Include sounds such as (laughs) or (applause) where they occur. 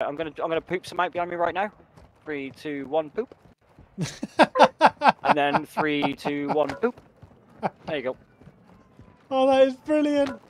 I'm gonna I'm gonna poop some out behind me right now. Three, two, one, poop. (laughs) and then three, two, one, poop. There you go. Oh, that is brilliant.